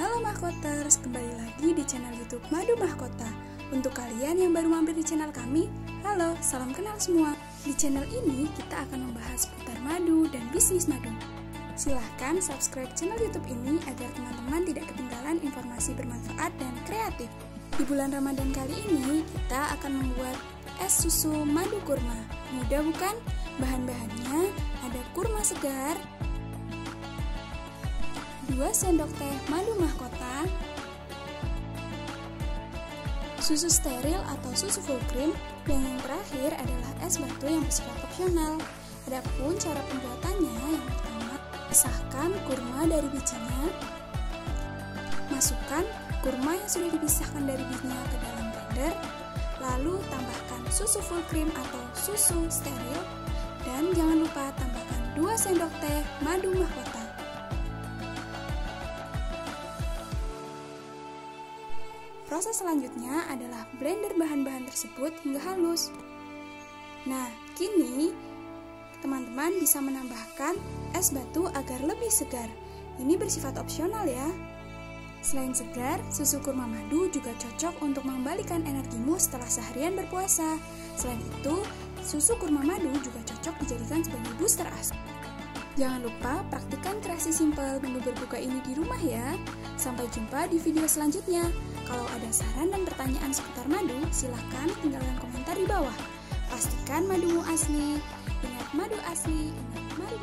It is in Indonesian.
Halo Mahkoters, kembali lagi di channel YouTube Madu Mahkota. Untuk kalian yang baru mampir di channel kami, halo, salam kenal semua. Di channel ini kita akan membahas seputar madu dan bisnis madu. Silahkan subscribe channel YouTube ini agar teman-teman tidak ketinggalan informasi bermanfaat dan kreatif. Di bulan Ramadan kali ini, kita akan membuat es susu madu kurma. Mudah bukan? Bahan-bahannya ada kurma segar, 2 sendok teh madu mahkota, susu steril atau susu full cream, dan yang terakhir adalah es batu yang bersifat opsional. Adapun cara pembuatannya yang pertama, pisahkan kurma dari bijinya, masukkan kurma yang sudah dipisahkan dari bijinya ke dalam blender, lalu tambahkan susu full cream atau susu steril, dan jangan lupa tambahkan 2 sendok teh madu mahkota. Proses selanjutnya adalah blender bahan-bahan tersebut hingga halus. Nah, kini teman-teman bisa menambahkan es batu agar lebih segar. Ini bersifat opsional ya. Selain segar, susu kurma madu juga cocok untuk mengembalikan energimu setelah seharian berpuasa. Selain itu, susu kurma madu juga cocok dijadikan sebagai booster asa. Jangan lupa praktikkan kreasi simpel menu berbuka ini di rumah ya. Sampai jumpa di video selanjutnya. Kalau ada saran dan pertanyaan seputar madu, silahkan tinggalkan komentar di bawah. Pastikan madumu asli. Ingat madu asli, ingat madu